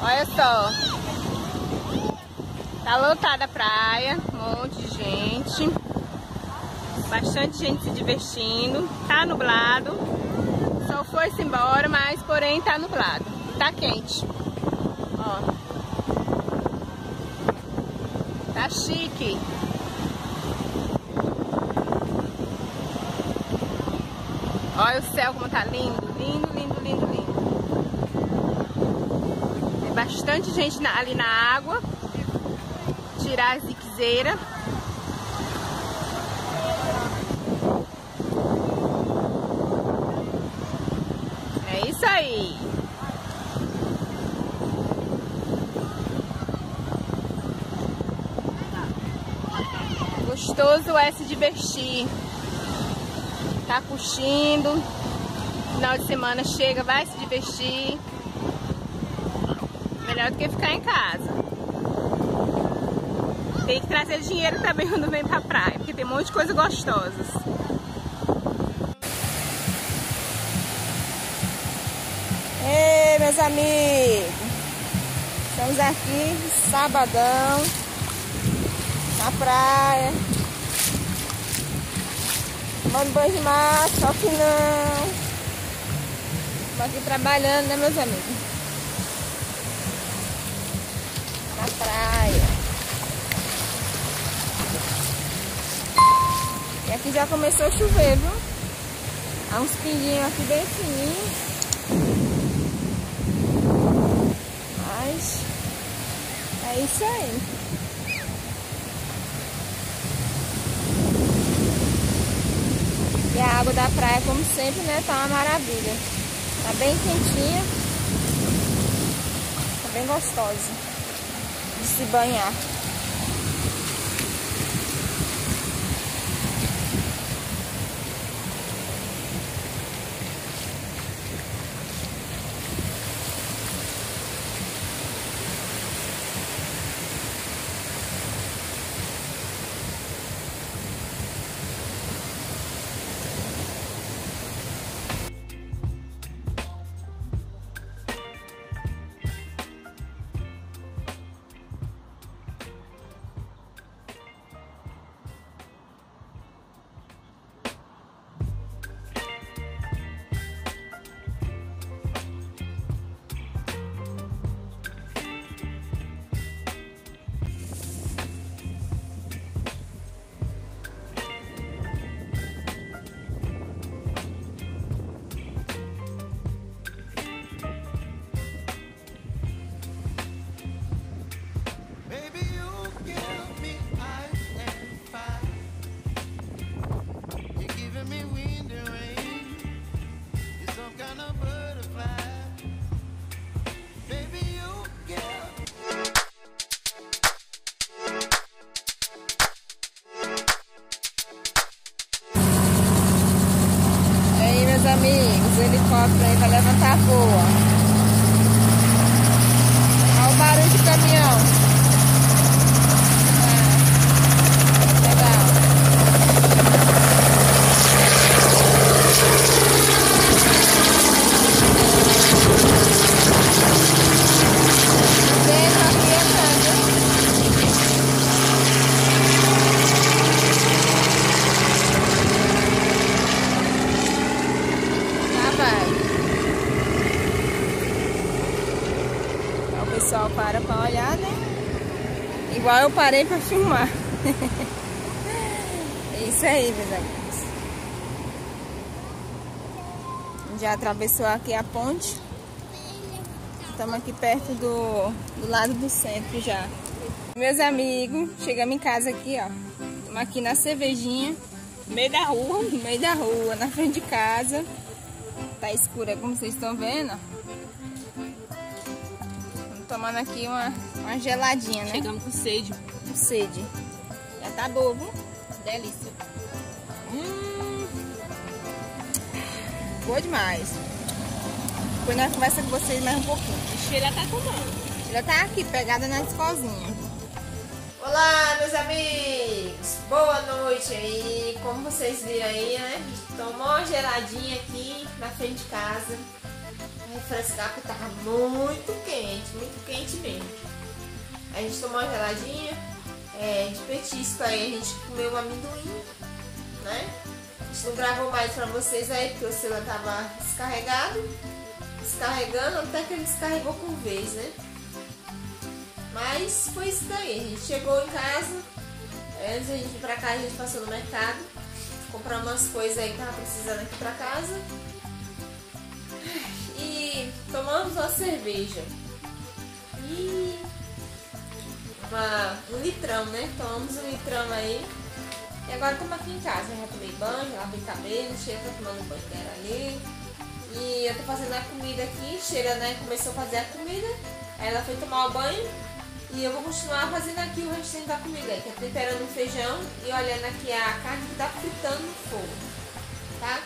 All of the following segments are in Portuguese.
Olha só. Tá lotada a praia, um monte de gente. Bastante gente se divertindo. Tá nublado. Sol foi-se embora, mas porém tá nublado. Tá quente. Ó. Tá chique. Olha o céu como tá lindo, lindo, lindo, lindo, bastante gente na- ali na água. Tirar a ziquezeira. É isso aí. Gostoso é se divertir tá curtindo. Final de semana chega, vai se divertir. Melhor do que ficar em casa. Tem que trazer dinheiro também quando vem pra praia, porque tem um monte de coisa gostosas. Ei, meus amigos! Estamos aqui, sabadão, na praia. Tomando banho de mar, só que não. Estamos aqui trabalhando, né, meus amigos? Aqui já começou a chover, viu? Há uns pinguinhos aqui bem fininhos. Mas é isso aí. E a água da praia, como sempre, né, tá uma maravilha. Tá bem quentinha. Tá bem gostosa de se banhar. Amigos, o helicóptero aí vai levantar voo. Olha o barulho de caminhão. Ah, legal. Vendo aqui andando. Tá, vai. Então, o pessoal para pra olhar, né? Igual eu parei pra filmar. isso aí, meus amigos. Já atravessou aqui a ponte. Estamos aqui perto do, do lado do centro já. Meus amigos, chegamos em casa aqui, ó. Estamos aqui na cervejinha, no meio da rua, no meio da rua, na frente de casa. Tá escura, como vocês estão vendo. Estamos tomando aqui uma, uma geladinha, né? Chegamos com sede. Com sede. Já tá boa, viu? Delícia. Hum. Boa demais. Depois nós conversa com vocês mais um pouquinho. A Sheila tá tomando. Ela tá aqui, pegada na escolinha. Olá, meus amigos! Boa noite aí! Como vocês viram aí, né? A gente tomou uma geladinha aqui na frente de casa. Refrescar, porque tava muito quente, muito quente mesmo. A gente tomou uma geladinha é, de petisco aí, a gente comeu um amendoim, né? A gente não gravou mais pra vocês aí, porque o celular tava descarregado. Descarregando, até que ele descarregou por vez, né? Mas foi isso daí. A gente chegou em casa. Antes de a gente ir pra cá, a gente passou no mercado. Comprar umas coisas aí que tava precisando aqui pra casa. Tomamos uma cerveja. E uma, um litrão, né? Tomamos um litrão aí. E agora estamos aqui em casa. Eu já tomei banho, já lavei cabelo. Cheira tá tomando banho dela ali. E eu tô fazendo a comida aqui. Cheira, né? Começou a fazer a comida. Ela foi tomar o banho. E eu vou continuar fazendo aqui o restante da comida, que é temperando o feijão e olhando aqui a carne que tá fritando no fogo, tá?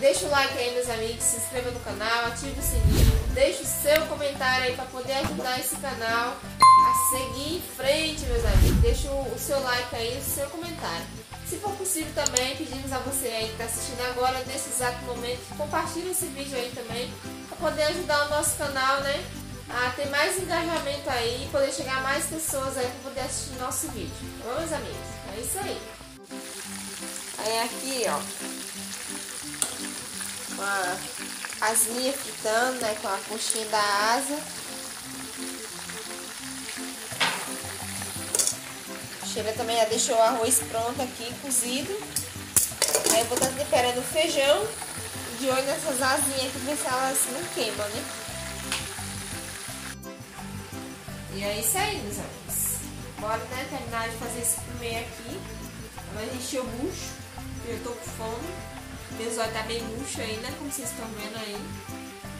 Deixa o like aí, meus amigos, se inscreva no canal, ative o sininho, deixa o seu comentário aí para poder ajudar esse canal a seguir em frente, meus amigos. Deixa o seu like aí, o seu comentário. Se for possível também, pedimos a você aí que está assistindo agora, nesse exato momento, compartilhe esse vídeo aí também, para poder ajudar o nosso canal, né? a ter mais engajamento aí e poder chegar a mais pessoas aí para poder assistir nosso vídeo. Tá meus amigos? É isso aí. Aí aqui, ó, uma asinha fritando, né, com a coxinha da asa. Cheira também já deixou o arroz pronto aqui, cozido. Aí eu vou estar temperando o feijão de olho nessas asinhas aqui, ver se elas não queimam, né? E é isso aí, meus amigos. Bora, né, terminar de fazer esse fumê aqui. Agora encher o bucho, eu tô com fome. Meu zóio tá bem murcho ainda, como vocês estão vendo aí.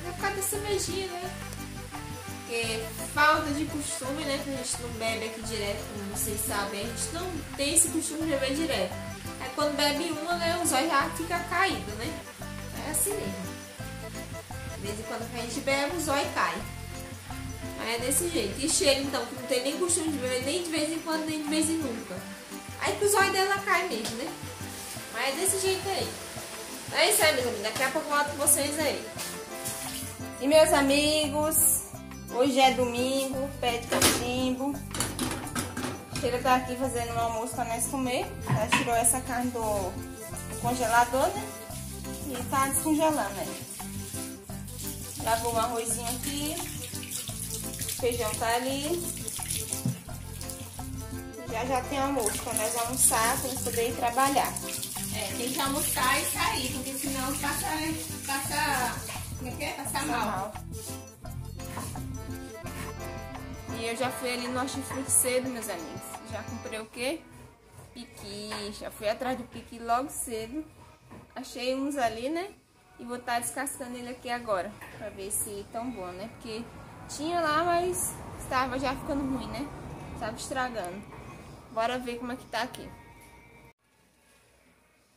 Vai ficar da cervejinha, né? Porque falta de costume, né? Que a gente não bebe aqui direto, como vocês sabem. A gente não tem esse costume de beber direto. Aí quando bebe uma, né, o zóio já fica caído, né? É assim mesmo. De vez em quando que a gente bebe, o zóio cai. É desse jeito. E cheiro, então, que não tem nem costume de beber nem de vez em quando, nem de vez em nunca. Aí que o zóio dela cai mesmo, né? Mas é desse jeito aí. É isso aí, meus amigos. Daqui a pouco eu volto com vocês aí. E meus amigos, hoje é domingo, pé de cachimbo. Cheira tá aqui fazendo um almoço pra nós comer. Ela tirou essa carne do, do congelador, né? E tá descongelando, né? Lavou um arrozinho aqui. O feijão tá ali. Já já tem almoço pra nós almoçar, pra nós poder ir trabalhar. É, tem que almoçar e sair, porque senão passa. passa. Como é que é? Passa mal. E eu já fui ali no hortifruti cedo, meus amigos. Já comprei o quê? Piqui. Já fui atrás do piqui logo cedo. Achei uns ali, né? E vou estar descascando ele aqui agora. Pra ver se tão bom, né? Porque tinha lá, mas estava já ficando ruim, né? Estava estragando. Bora ver como é que tá aqui.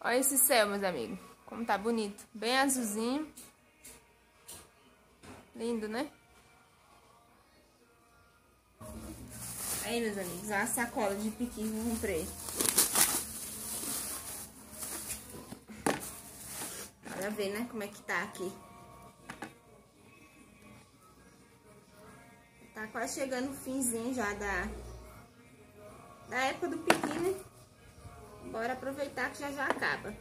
Olha esse céu, meus amigos. Como tá bonito. Bem azulzinho. Lindo, né? Aí, meus amigos, a sacola de piqui que eu comprei. Bora ver, né, como é que tá aqui. Tá quase chegando o finzinho já da, da época do piqui, né? Bora aproveitar que já já acaba.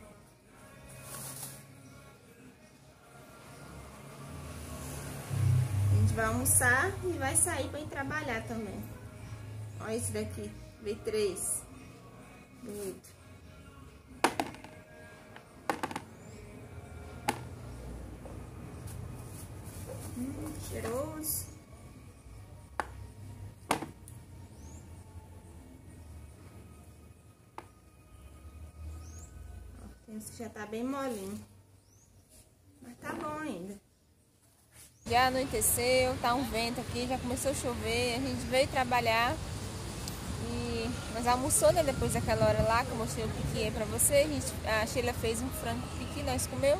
A gente vai almoçar e vai sair para ir trabalhar também. Olha esse daqui, V3. Bonito. Cheiroso. Esse já tá bem molinho. Mas tá bom ainda. Já anoiteceu, tá um vento aqui, já começou a chover, a gente veio trabalhar e nós almoçou né, depois daquela hora lá que eu mostrei o piqui pra você. A, gente, a Sheila fez um frango piqui, nós comeu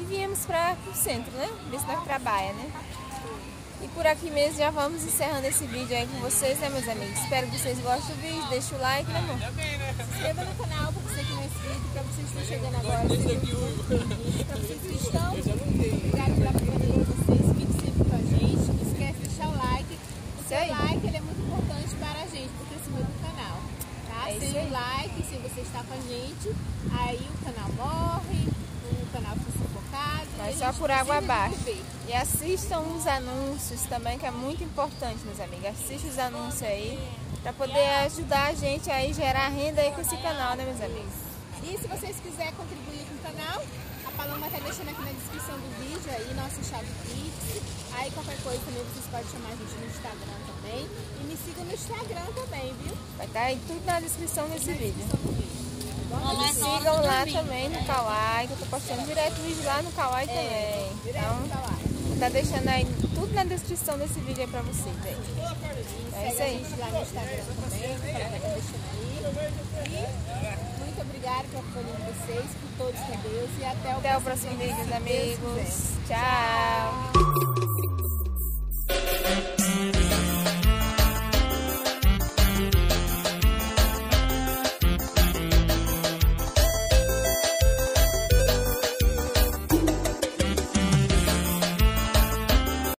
e viemos para o centro, né? Ver se nós trabalha, né? E por aqui mesmo já vamos encerrando esse vídeo aí com vocês, né, meus amigos? Espero que vocês gostem do vídeo, deixa o like, né, amor? Se inscreva no canal para você é inscrito, para vocês que estão chegando agora, bem-vindos. Para vocês que estão, obrigado pela companhia de vocês, fique sempre com a gente. Não esquece de deixar o like. O seu aí. like ele é muito importante para a gente, para o crescimento do canal. Tá? É sem o like, se você está com a gente, aí o canal morre, o canal fica sufocado. Vai a só por água abaixo. E assistam os anúncios também, que é muito importante, meus amigos. Assista os anúncios aí, pra poder ajudar a gente aí gerar renda aí com esse canal, né, meus amigos? E se vocês quiserem contribuir com o canal, a Paloma tá deixando aqui na descrição do vídeo aí nossa chave Pix. Aí qualquer coisa também vocês podem chamar a gente no Instagram também. E me sigam no Instagram também, viu? Vai estar aí tudo na descrição desse vídeo. Descrição vídeo. Tá bom? E sigam lá também no Kawaii, que eu tô postando direto vídeo lá no Kawaii também. Direto Então, pra lá. tá deixando aí tudo na descrição desse vídeo aí pra vocês, gente. É isso Segue a aí. gente lá no Instagram também, tá deixando aí. E muito obrigada pela companhia de vocês, por todos com Deus. E até o Até o próximo vídeo, amigos. quiser. Tchau.